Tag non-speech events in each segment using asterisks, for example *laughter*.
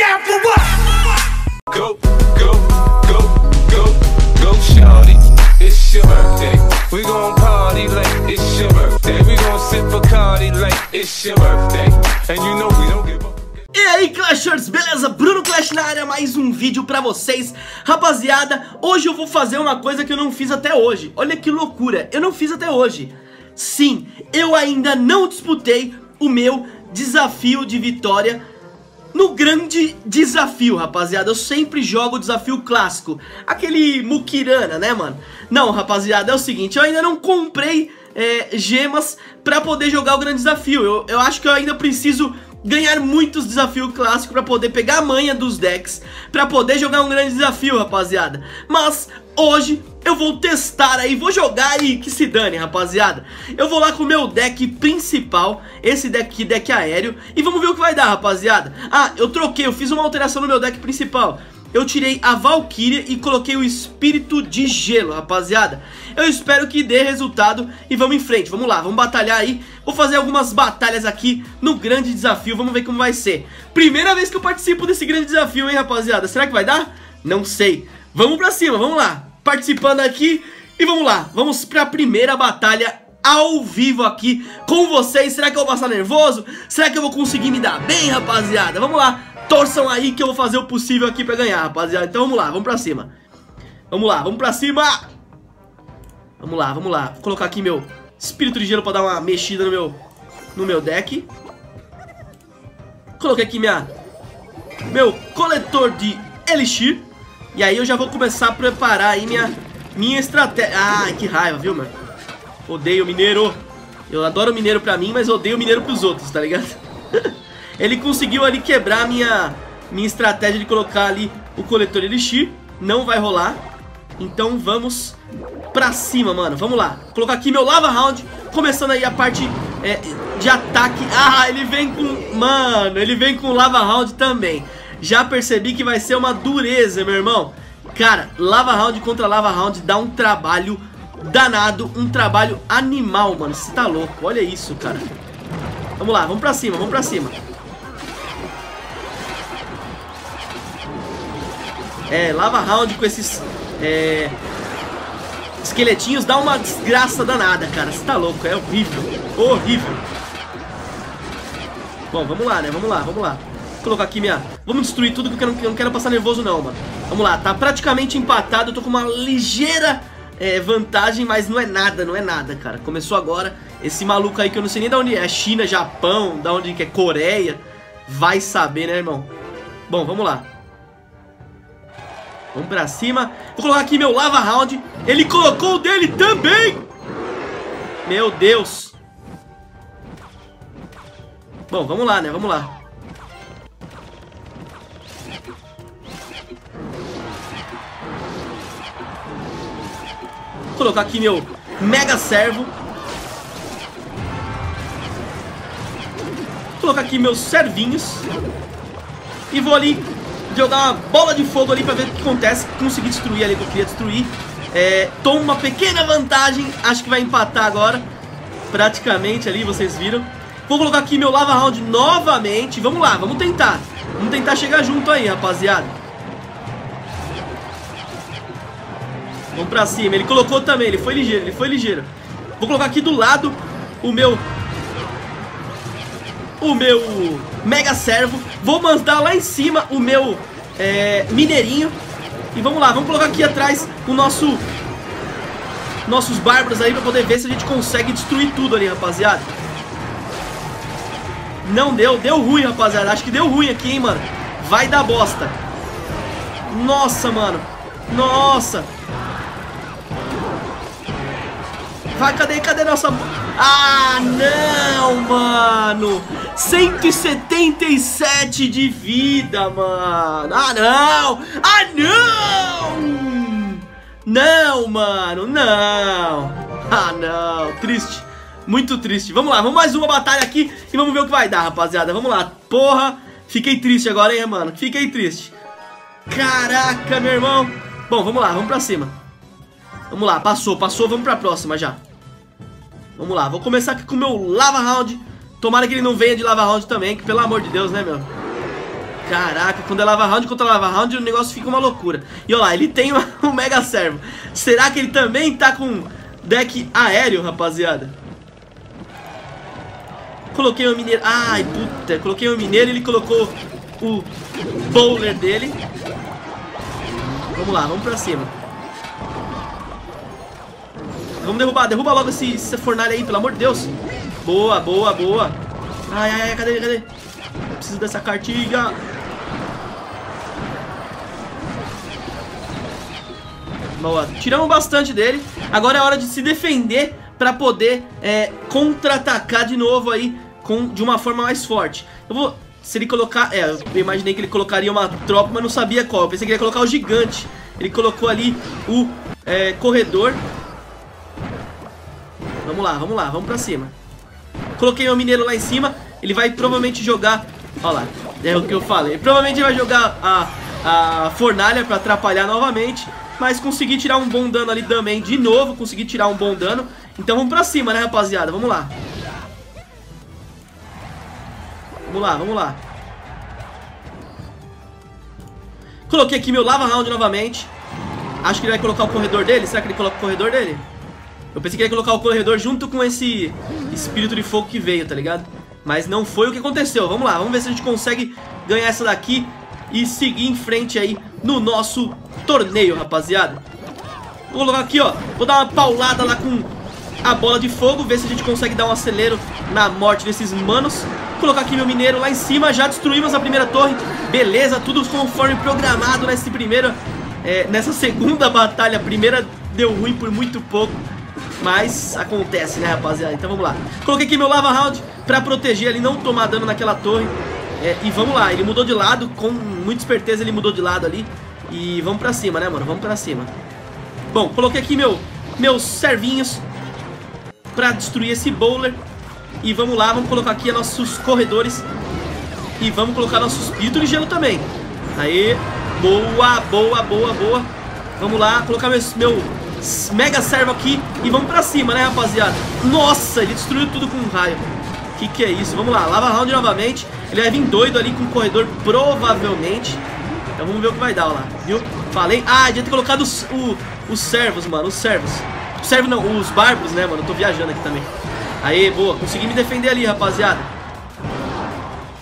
down for what? Go, go, go, go, go, shorty. It's your birthday. We gon' party like it's your birthday. We gon' sip Bacardi like it's your birthday. And you know we don't give a E aí Clashers, beleza? Bruno Clash na área, mais um vídeo pra vocês Rapaziada, hoje eu vou fazer uma coisa que eu não fiz até hoje Olha que loucura, eu não fiz até hoje Sim, eu ainda não disputei o meu desafio de vitória no grande desafio, rapaziada, eu sempre jogo o desafio clássico Aquele Mukirana, né, mano? Não, rapaziada, é o seguinte, eu ainda não comprei é, gemas pra poder jogar o grande desafio eu, eu acho que eu ainda preciso ganhar muitos desafios clássicos pra poder pegar a manha dos decks Pra poder jogar um grande desafio, rapaziada. Mas hoje eu vou testar aí, vou jogar e que se dane, rapaziada. Eu vou lá com o meu deck principal, esse deck aqui, deck aéreo E vamos ver o que vai dar, rapaziada. Ah, eu troquei, eu fiz uma alteração no meu deck principal eu tirei a Valkyria e coloquei o Espírito de Gelo, rapaziada. Eu espero que dê resultado e vamos em frente, vamos lá, vamos batalhar aí. Vou fazer algumas batalhas aqui no grande desafio, vamos ver como vai ser. Primeira vez que eu participo desse grande desafio, hein, rapaziada. Será que vai dar? Não sei. Vamos pra cima, vamos lá. Participando aqui e vamos lá. Vamos pra primeira batalha ao vivo aqui com vocês. Será que eu vou passar nervoso? Será que eu vou conseguir me dar bem, rapaziada? Vamos lá. Torçam aí que eu vou fazer o possível aqui pra ganhar, rapaziada. Então vamos lá, vamos pra cima. Vamos lá, vamos pra cima. Vamos lá, vamos lá. Vou colocar aqui meu espírito de gelo pra dar uma mexida no meu, no meu deck. Coloquei aqui minha, meu coletor de Elixir. E aí eu já vou começar a preparar aí minha, minha estratégia. Ai, que raiva, viu, mano? Odeio mineiro. Eu adoro mineiro pra mim, mas odeio mineiro pros outros, tá ligado? *laughs* Ele conseguiu ali quebrar a minha, minha estratégia de colocar ali o coletor Elixir. Não vai rolar. Então vamos pra cima, mano. Vamos lá. Vou colocar aqui meu Lava Round. Começando aí a parte é, de ataque. Ah, ele vem com... Mano, ele vem com Lava Round também. Já percebi que vai ser uma dureza, meu irmão. Cara, Lava Round contra Lava Round dá um trabalho danado. Um trabalho animal, mano. Você tá louco. Olha isso, cara. Vamos lá, vamos pra cima, vamos pra cima. É, Lava Round com esses é, esqueletinhos dá uma desgraça danada, cara. Você tá louco, é horrível. Horrível. Bom, vamos lá, né? Vamos lá, vamos lá. Vou colocar aqui minha... Vamos destruir tudo que eu não, eu não quero passar nervoso não, mano. Vamos lá, tá praticamente empatado. Eu tô com uma ligeira é, vantagem, mas não é nada, não é nada, cara. Começou agora. Esse maluco aí que eu não sei nem de onde é. China, Japão, da onde que é Coreia. Vai saber, né, irmão? Bom, vamos lá. Vamos pra cima. Vou colocar aqui meu Lava Round. Ele colocou o dele também. Meu Deus. Bom, vamos lá, né? Vamos lá. Vou colocar aqui meu Mega Servo. Vou colocar aqui meus servinhos. E vou ali jogar uma bola de fogo ali pra ver o que acontece. Consegui destruir ali o que eu queria destruir. É, tomo uma pequena vantagem. Acho que vai empatar agora. Praticamente ali, vocês viram. Vou colocar aqui meu Lava Round novamente. Vamos lá, vamos tentar. Vamos tentar chegar junto aí, rapaziada. Vamos pra cima. Ele colocou também, ele foi ligeiro, ele foi ligeiro. Vou colocar aqui do lado o meu... O meu Mega Servo. Vou mandar lá em cima o meu é, Mineirinho. E vamos lá, vamos colocar aqui atrás o nosso... Nossos bárbaros aí pra poder ver se a gente consegue destruir tudo ali, rapaziada. Não deu, deu ruim, rapaziada. Acho que deu ruim aqui, hein, mano. Vai dar bosta. Nossa, mano. Nossa. Vai, cadê, cadê nossa... Ah, não, mano. 177 de vida, mano. Ah, não. Ah, não. Não, mano, não. Ah, não. Triste. Muito triste. Vamos lá, vamos mais uma batalha aqui e vamos ver o que vai dar, rapaziada. Vamos lá. Porra, fiquei triste agora, hein, mano. Fiquei triste. Caraca, meu irmão. Bom, vamos lá, vamos pra cima. Vamos lá, passou, passou, vamos pra próxima já. Vamos lá, vou começar aqui com o meu Lava Round. Tomara que ele não venha de Lava Round também, que pelo amor de Deus, né, meu? Caraca, quando é lava round contra lava round, o negócio fica uma loucura. E olha lá, ele tem *laughs* um Mega Servo. Será que ele também tá com deck aéreo, rapaziada? Coloquei o mineiro. Ai, puta, coloquei o mineiro e ele colocou o bowler dele. Vamos lá, vamos pra cima. Vamos derrubar, derruba logo esse, esse fornalha aí, pelo amor de Deus. Boa, boa, boa. Ai, ai, ai, cadê, cadê? Preciso dessa cartilha. Boa, tiramos bastante dele. Agora é hora de se defender pra poder é, contra-atacar de novo aí com, de uma forma mais forte. Eu vou... Se ele colocar... É, eu imaginei que ele colocaria uma tropa, mas não sabia qual. Eu pensei que ele ia colocar o gigante. Ele colocou ali o é, corredor. Vamos lá, vamos lá, vamos pra cima. Coloquei meu mineiro lá em cima. Ele vai provavelmente jogar... Olha lá, é o que eu falei. Provavelmente vai jogar a, a fornalha pra atrapalhar novamente. Mas consegui tirar um bom dano ali também de novo, consegui tirar um bom dano. Então vamos pra cima, né, rapaziada? Vamos lá. Vamos lá, vamos lá. Coloquei aqui meu Lava Round novamente. Acho que ele vai colocar o corredor dele. Será que ele coloca o corredor dele? Eu pensei que ia colocar o corredor junto com esse espírito de fogo que veio, tá ligado? Mas não foi o que aconteceu. Vamos lá, vamos ver se a gente consegue ganhar essa daqui e seguir em frente aí no nosso torneio, rapaziada. Vou colocar aqui, ó. Vou dar uma paulada lá com a bola de fogo, ver se a gente consegue dar um acelero na morte desses manos. Vou colocar aqui meu mineiro lá em cima, já destruímos a primeira torre. Beleza, tudo conforme programado nesse primeiro, é, nessa segunda *laughs* batalha. A primeira deu ruim por muito pouco. Mas acontece, né, rapaziada? Então vamos lá. Coloquei aqui meu Lava Round pra proteger ele, não tomar dano naquela torre. É, e vamos lá, ele mudou de lado, com muita esperteza ele mudou de lado ali. E vamos pra cima, né, mano? Vamos pra cima. Bom, coloquei aqui meu, meus servinhos pra destruir esse bowler. E vamos lá, vamos colocar aqui nossos corredores. E vamos colocar nossos pitos de gelo também. Aí, boa, boa, boa, boa. Vamos lá, colocar meu, meu mega servo aqui e vamos pra cima, né, rapaziada? Nossa, ele destruiu tudo com um raio. Que que é isso? Vamos lá, lava round novamente. Ele vai vir doido ali com o corredor, provavelmente. Então vamos ver o que vai dar, lá, viu? Falei. Ah, devia ter colocado os, o, os servos, mano, os servos. Os servos não, os bárbaros, né, mano? Eu tô viajando aqui também. Aí, boa, consegui me defender ali, rapaziada.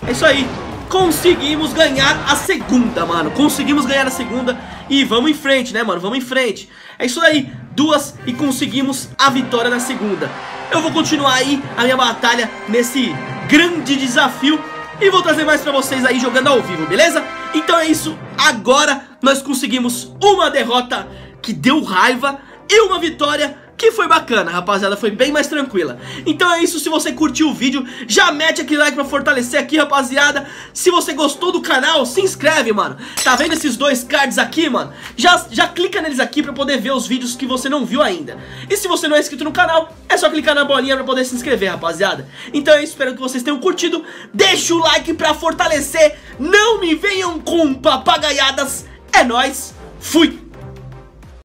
É isso aí. Conseguimos ganhar a segunda, mano. Conseguimos ganhar a segunda. E vamos em frente, né, mano? Vamos em frente. É isso aí. Duas e conseguimos a vitória na segunda. Eu vou continuar aí a minha batalha nesse grande desafio. E vou trazer mais pra vocês aí jogando ao vivo, beleza? Então é isso. Agora nós conseguimos uma derrota que deu raiva e uma vitória que foi bacana, rapaziada, foi bem mais tranquila. Então é isso, se você curtiu o vídeo, já mete aquele like pra fortalecer aqui, rapaziada. Se você gostou do canal, se inscreve, mano. Tá vendo esses dois cards aqui, mano? Já, já clica neles aqui pra poder ver os vídeos que você não viu ainda. E se você não é inscrito no canal, é só clicar na bolinha pra poder se inscrever, rapaziada. Então é isso, espero que vocês tenham curtido. Deixa o like pra fortalecer. Não me venham com papagaiadas. É nóis, fui!